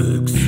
books.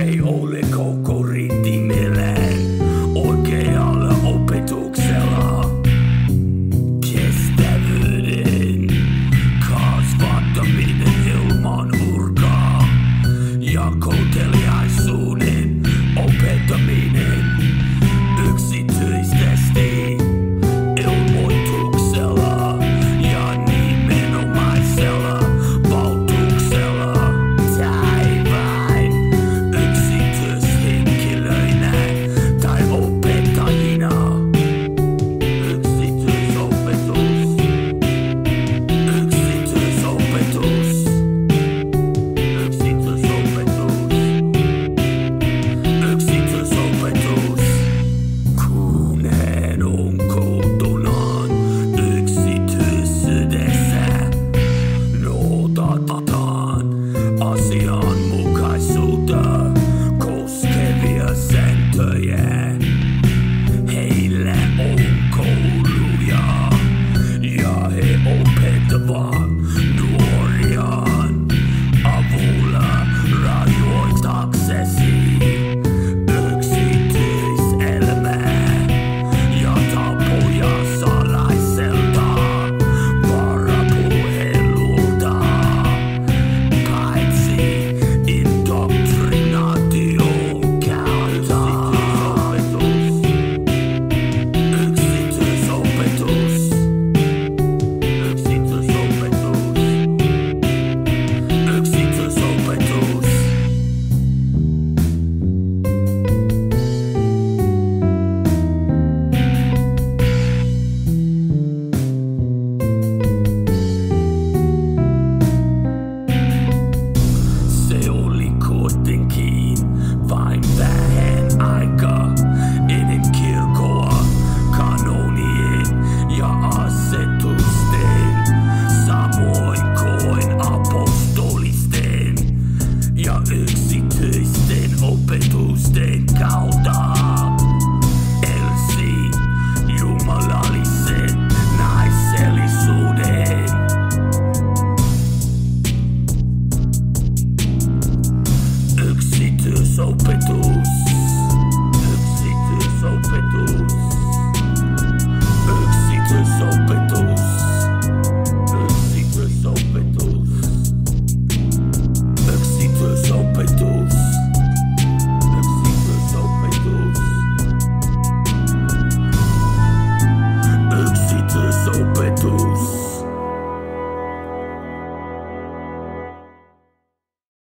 e Coco. kokore